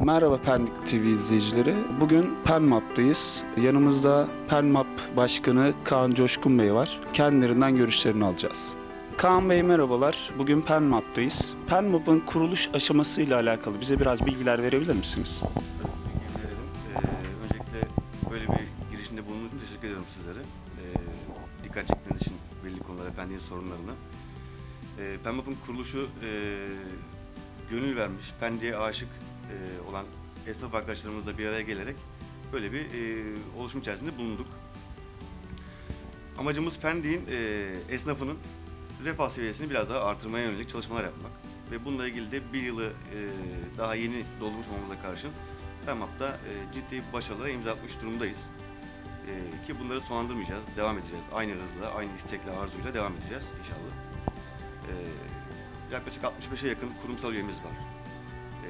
Merhaba Pendik TV izleyicileri. Bugün Penmap'tayız. Yanımızda Penmap Başkanı Kaan Coşkun Bey var. Kendilerinden görüşlerini alacağız. Kaan Bey merhabalar. Bugün Penmap'tayız. Penmap'ın kuruluş aşamasıyla alakalı bize biraz bilgiler verebilir misiniz? Bilgi verelim. Ee, öncelikle böyle bir girişinde bulunduğunuz için teşekkür ediyorum sizlere. Ee, dikkat çektiğiniz için belli konulara, efendinin sorunlarına. Ee, PEMAP'ın kuruluşu e, gönül vermiş, Pendik'e aşık e, olan esnaf arkadaşlarımızla bir araya gelerek böyle bir e, oluşum içerisinde bulunduk. Amacımız Pendik'in e, esnafının refah seviyesini biraz daha artırmaya yönelik çalışmalar yapmak. Ve bununla ilgili de bir yılı e, daha yeni dolmuş olmamıza karşın PEMAP'ta e, ciddi başarılara imza atmış durumdayız. E, ki bunları sonlandırmayacağız, devam edeceğiz. Aynı hızla, aynı istekle, arzuyla devam edeceğiz inşallah. E, yaklaşık 65'e yakın kurumsal üyemiz var.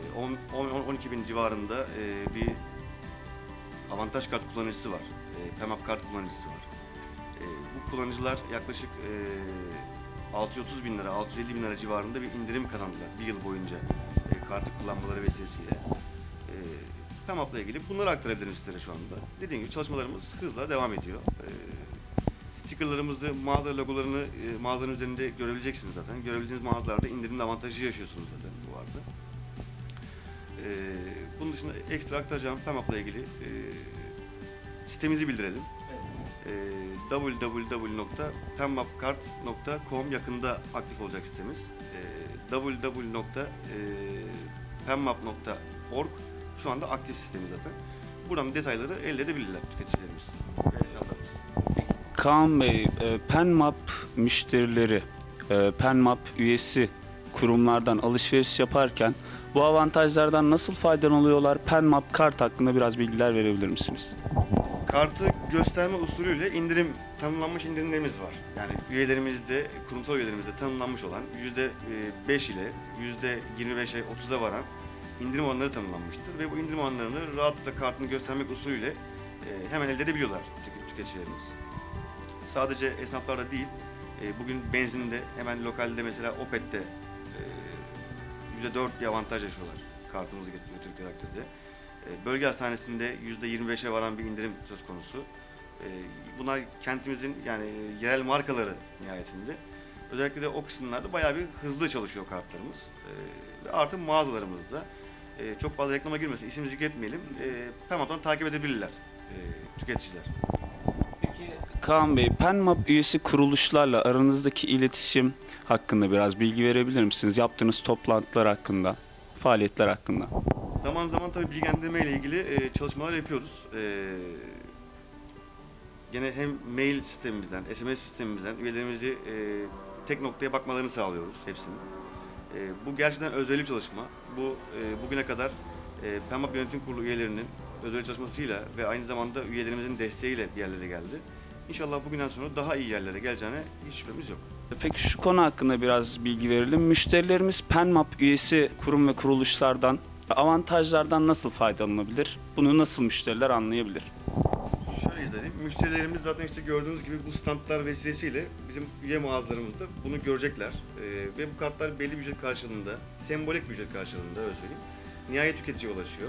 E, 10-12 bin civarında e, bir avantaj kart kullanıcısı var. E, PEMAP kart kullanıcısı var. E, bu kullanıcılar yaklaşık e, 630 bin lira, 650 bin lira civarında bir indirim kazandılar bir yıl boyunca e, kartı kullanmaları vesilesiyle. E, PEMAP'la ilgili bunları aktarabilirim sizlere şu anda. Dediğim gibi çalışmalarımız hızla devam ediyor. E, stickerlarımızı, mağaza logolarını e, mağazanın üzerinde görebileceksiniz zaten. Görebildiğiniz mağazalarda indirimli avantajı yaşıyorsunuz zaten bunun dışında ekstra aktaracağım PEMAP'la ilgili e, sitemizi bildirelim. E, www.pemmapkart.com yakında aktif olacak sitemiz. E, www.pemmap.org şu anda aktif sistemi zaten. Buradan detayları elde edebilirler tüketicilerimiz ve esnaflarımız. Kaan Bey, e, Penmap müşterileri, e, Penmap üyesi kurumlardan alışveriş yaparken bu avantajlardan nasıl faydalanıyorlar? Penmap kart hakkında biraz bilgiler verebilir misiniz? Kartı gösterme usulüyle indirim, tanımlanmış indirimlerimiz var. Yani üyelerimizde, kurumsal üyelerimizde tanımlanmış olan %5 ile %25'e 30'a varan indirim oranları tanımlanmıştır. Ve bu indirim oranlarını rahatlıkla kartını göstermek usulüyle e, hemen elde edebiliyorlar tüke- tüketicilerimiz. Sadece esnaflarda değil, e, bugün benzinde hemen lokalde mesela Opet'te e, %4 bir avantaj yaşıyorlar kartımızı götür- götürdükleri takdirde. E, Bölge hastanesinde %25'e varan bir indirim söz konusu. E, Bunlar kentimizin yani yerel markaları nihayetinde. Özellikle de o kısımlarda bayağı bir hızlı çalışıyor kartlarımız. E, Ve artı mağazalarımızda çok fazla reklama girmesin, isim zikretmeyelim. Permap'tan takip edebilirler tüketiciler. Kaan Bey, Penmap üyesi kuruluşlarla aranızdaki iletişim hakkında biraz bilgi verebilir misiniz? Yaptığınız toplantılar hakkında, faaliyetler hakkında. Zaman zaman tabii bilgilendirme ile ilgili e, çalışmalar yapıyoruz. E, Yine hem mail sistemimizden, SMS sistemimizden üyelerimizi e, tek noktaya bakmalarını sağlıyoruz hepsinin. E, bu gerçekten özel çalışma. Bu e, bugüne kadar e, PEMAP Yönetim Kurulu üyelerinin özel çalışmasıyla ve aynı zamanda üyelerimizin desteğiyle bir yerlere geldi. İnşallah bugünden sonra daha iyi yerlere geleceğine hiç şüphemiz yok. Peki şu konu hakkında biraz bilgi verelim. Müşterilerimiz Penmap üyesi kurum ve kuruluşlardan, avantajlardan nasıl faydalanabilir? Bunu nasıl müşteriler anlayabilir? Şöyle izledim. Müşterilerimiz zaten işte gördüğünüz gibi bu standlar vesilesiyle bizim üye mağazalarımızda bunu görecekler. Ee, ve bu kartlar belli bir ücret karşılığında, sembolik bir ücret karşılığında öyle söyleyeyim. Nihayet tüketiciye ulaşıyor.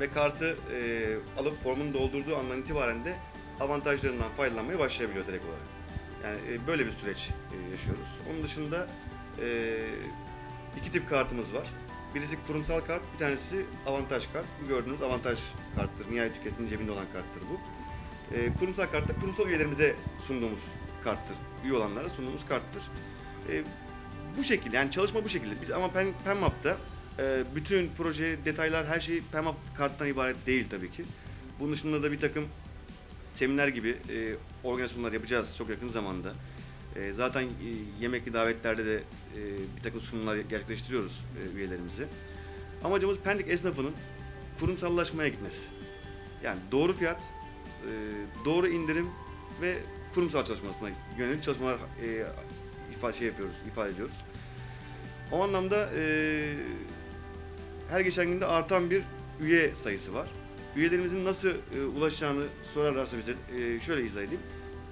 Ve kartı e, alıp formunu doldurduğu andan itibaren de avantajlarından faydalanmaya başlayabiliyor direkt olarak. Yani e, böyle bir süreç e, yaşıyoruz. Onun dışında e, iki tip kartımız var. Birisi kurumsal kart, bir tanesi avantaj kart. Bu gördüğünüz avantaj karttır. Nihayet tüketicinin cebinde olan karttır bu. E, kurumsal kart da kurumsal üyelerimize sunduğumuz karttır. Üye olanlara sunduğumuz karttır. Bu şekilde yani çalışma bu şekilde. Biz ama Pen, Penmap'ta bütün proje, detaylar, her şey Penmap karttan ibaret değil tabii ki. Bunun dışında da bir takım seminer gibi e, organizasyonlar yapacağız çok yakın zamanda. E, zaten e, yemekli davetlerde de e, bir takım sunumlar gerçekleştiriyoruz e, üyelerimize. Amacımız Pendik esnafının kurumsallaşmaya gitmesi. Yani doğru fiyat, e, doğru indirim ve kurumsal çalışmasına yönelik çalışmalar e, ifade şey yapıyoruz, ifade ediyoruz. O anlamda e, her geçen günde artan bir üye sayısı var. Üyelerimizin nasıl e, ulaşacağını sorarlarsa bize e, şöyle izah edeyim.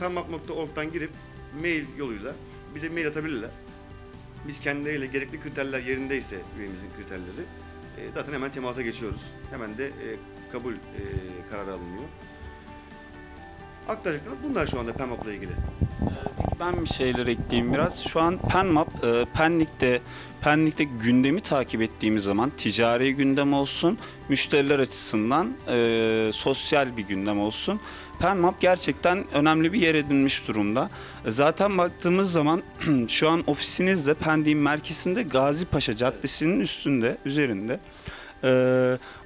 Penmap.org'dan girip mail yoluyla bize mail atabilirler. Biz kendileriyle gerekli kriterler yerindeyse üyemizin kriterleri e, zaten hemen temasa geçiyoruz. Hemen de e, kabul e, kararı alınıyor. Aktaracaklarım bunlar şu anda PEMAP'la ilgili. Ben bir şeyler ekleyeyim biraz. Şu an PenMap, e, Pendik'te, Pendik'te gündemi takip ettiğimiz zaman ticari gündem olsun, müşteriler açısından e, sosyal bir gündem olsun. PenMap gerçekten önemli bir yer edinmiş durumda. E, Zaten baktığımız zaman şu an ofisiniz de Pendik'in merkezinde Gazi Paşa Caddesi'nin üstünde, üzerinde. E,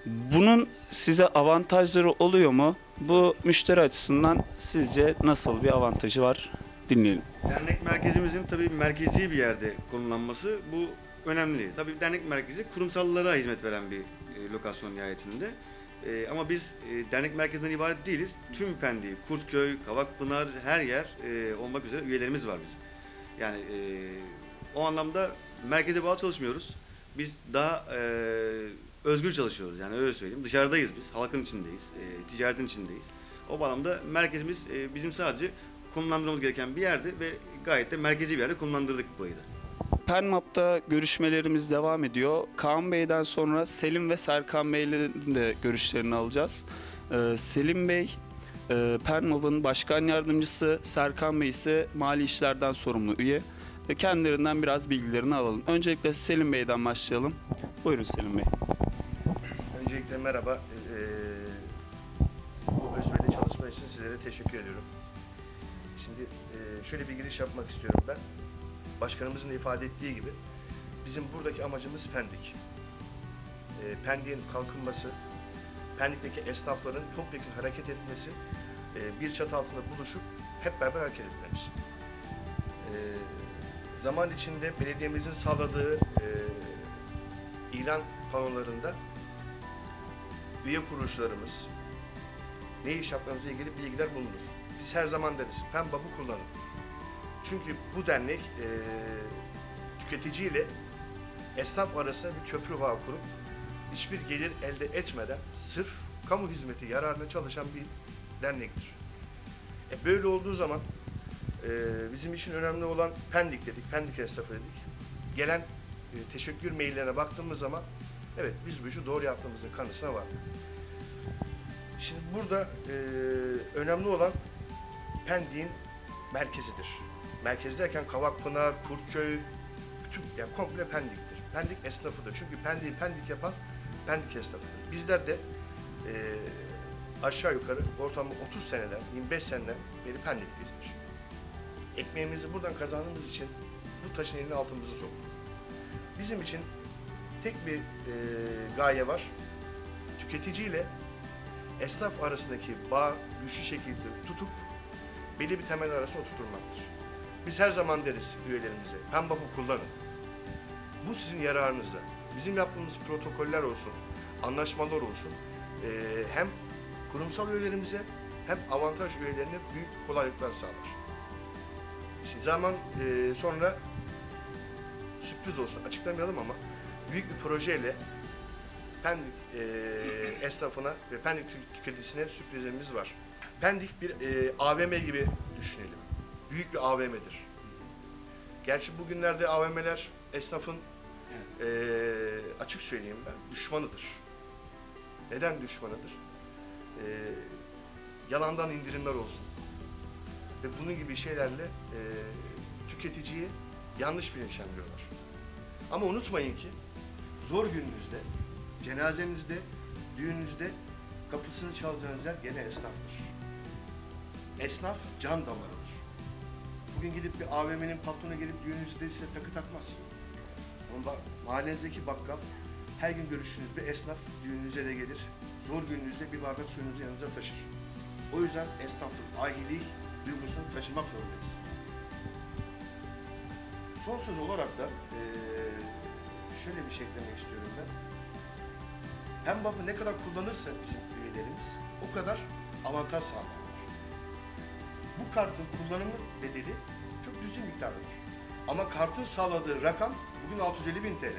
bunun size avantajları oluyor mu? Bu müşteri açısından sizce nasıl bir avantajı var? Dinleyelim. Dernek merkezimizin tabii merkezi bir yerde konumlanması bu önemli. Tabii dernek merkezi kurumsallara hizmet veren bir e, lokasyon nihayetinde. E, ama biz e, dernek merkezinden ibaret değiliz. Tüm Pendik, Kurtköy, Kavakpınar her yer e, olmak üzere üyelerimiz var bizim. Yani e, o anlamda merkeze bağlı çalışmıyoruz. Biz daha e, özgür çalışıyoruz yani öyle söyleyeyim. Dışarıdayız biz, halkın içindeyiz, e, ticaretin içindeyiz. O bağlamda merkezimiz e, bizim sadece konumlandırmamız gereken bir yerde ve gayet de merkezi bir yerde konumlandırdık burayı da. Penmap'ta görüşmelerimiz devam ediyor. Kaan Bey'den sonra Selim ve Serkan Bey'lerin de görüşlerini alacağız. Ee, Selim Bey, e, Penmap'ın başkan yardımcısı, Serkan Bey ise mali işlerden sorumlu üye. Ve kendilerinden biraz bilgilerini alalım. Öncelikle Selim Bey'den başlayalım. Buyurun Selim Bey. Öncelikle merhaba. Ee, bu özverili çalışma için sizlere teşekkür ediyorum. Şimdi e, şöyle bir giriş yapmak istiyorum ben. Başkanımızın ifade ettiği gibi bizim buradaki amacımız Pendik. E, Pendik'in kalkınması, Pendik'teki esnafların topyekun hareket etmesi, e, bir çatı altında buluşup hep beraber hareket etmemiz. Zaman içinde belediyemizin sağladığı ilan panolarında üye kuruluşlarımız ne iş yapmamızla ilgili bilgiler bulunur. Biz her zaman deriz, PEMBAB'ı kullanın. Çünkü bu dernek e, tüketiciyle esnaf arasında bir köprü bağı kurup hiçbir gelir elde etmeden sırf kamu hizmeti yararına çalışan bir dernektir. E, böyle olduğu zaman e, bizim için önemli olan Pendik dedik, Pendik esnafı dedik. Gelen e, teşekkür maillerine baktığımız zaman Evet, biz bu işi doğru yaptığımızın kanısına var. Şimdi burada e, önemli olan Pendik'in merkezidir. Merkez derken Kavakpınar, Kurtköy, bütün yani komple Pendik'tir. Pendik esnafıdır. Çünkü Pendik'i Pendik yapan Pendik esnafıdır. Bizler de e, aşağı yukarı ortalama 30 seneden, 25 seneden beri Pendik'teyizdir. Ekmeğimizi buradan kazandığımız için bu taşın elini altımızı soktuk. Bizim için tek bir e, gaye var. Tüketiciyle esnaf arasındaki bağ güçlü şekilde tutup belli bir temel arasında oturtmaktır. Biz her zaman deriz üyelerimize, PEMBAP'ı kullanın. Bu sizin yararınızda. Bizim yaptığımız protokoller olsun, anlaşmalar olsun. e, hem kurumsal üyelerimize hem avantaj üyelerine büyük kolaylıklar sağlar. Şimdi zaman e, sonra sürpriz olsun açıklamayalım ama büyük bir projeyle Pendik e, esnafına ve Pendik tü- tüketicisine sürprizlerimiz var. Pendik bir e, AVM gibi düşünelim. Büyük bir AVM'dir. Gerçi bugünlerde AVM'ler esnafın e, açık söyleyeyim ben düşmanıdır. Neden düşmanıdır? E, yalandan indirimler olsun. Ve bunun gibi şeylerle e, tüketiciyi yanlış bilinçlendiriyorlar. Ama unutmayın ki zor gününüzde, cenazenizde, düğününüzde kapısını çalacağınız yer gene esnaftır. Esnaf can damarıdır. Bugün gidip bir AVM'nin patronu gelip düğününüzde size takı takmaz. Bak, mahallenizdeki bakkal her gün görüştüğünüz bir esnaf düğününüze de gelir. Zor gününüzde bir bardak suyunuzu yanınıza taşır. O yüzden esnaflık, ahilik duygusunu taşımak zorundayız. Son söz olarak da şöyle bir şey eklemek istiyorum ben. PEMBAP'ı ne kadar kullanırsa bizim üyelerimiz o kadar avantaj sağlarlar. Bu kartın kullanımı bedeli çok cüzi miktardadır. Ama kartın sağladığı rakam bugün 650 bin TL.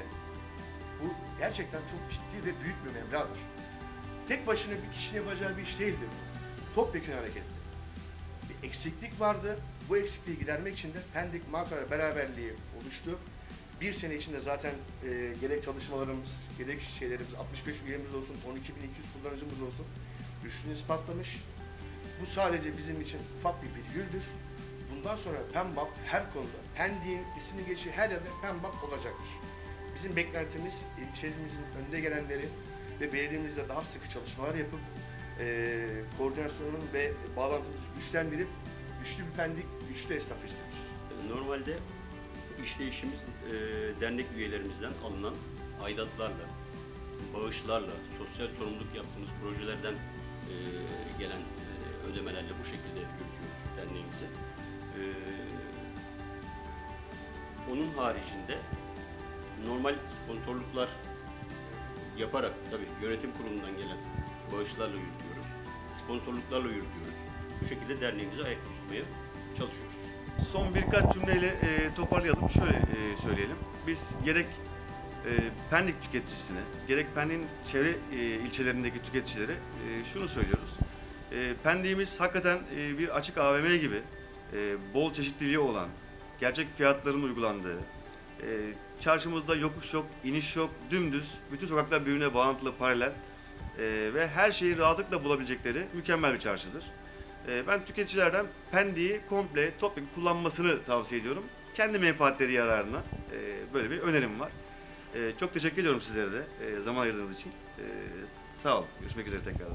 Bu gerçekten çok ciddi ve büyük bir meblağdır. Tek başına bir kişinin yapacağı bir iş değildir. Topyekun hareketli. Bir eksiklik vardı. Bu eksikliği gidermek için de Pendik Markara beraberliği oluştu. bir sene içinde zaten e, gerek çalışmalarımız, gerek şeylerimiz 65 üyemiz olsun, 12.200 kullanıcımız olsun rüştünü ispatlamış. Bu sadece bizim için ufak bir virgüldür. Bundan sonra PEMBAP her konuda, Pendik'in ismini geçi her yerde PEMBAP olacaktır. Bizim beklentimiz ilçemizin önde gelenleri ve belediyemizle daha sıkı çalışmalar yapıp e, koordinasyonun ve bağlantımızı güçlendirip güçlü bir pendik, güçlü esnaf istiyoruz. Normalde işleyişimiz e, dernek üyelerimizden alınan aidatlarla, bağışlarla, sosyal sorumluluk yaptığımız projelerden e, gelen ödemelerle bu şekilde yürütüyoruz derneğimizi. E, onun haricinde normal sponsorluklar yaparak tabii yönetim kurulundan gelen bağışlarla yürütüyoruz. Sponsorluklarla yürütüyoruz. Bu şekilde derneğimizi ayakta tutmaya çalışıyoruz. Son birkaç cümleyle e, toparlayalım. Şöyle e, söyleyelim. Biz gerek e, Pendik tüketicisine, gerek Pendik'in çevre e, ilçelerindeki tüketicilere e, şunu söylüyoruz. E, Pendik'imiz hakikaten e, bir açık AVM gibi e, bol çeşitliliği olan, gerçek fiyatların uygulandığı, e, çarşımızda yokuş yok, iniş yok, dümdüz, bütün sokaklar birbirine bağlantılı, paralel e, ve her şeyi rahatlıkla bulabilecekleri mükemmel bir çarşıdır. Ee, Ben tüketicilerden Pendik'i komple toplu kullanmasını tavsiye ediyorum. Kendi menfaatleri yararına e, böyle bir önerim var. E, Çok teşekkür ediyorum sizlere de e, zaman ayırdığınız için. E, Sağ olun. Görüşmek üzere tekrar.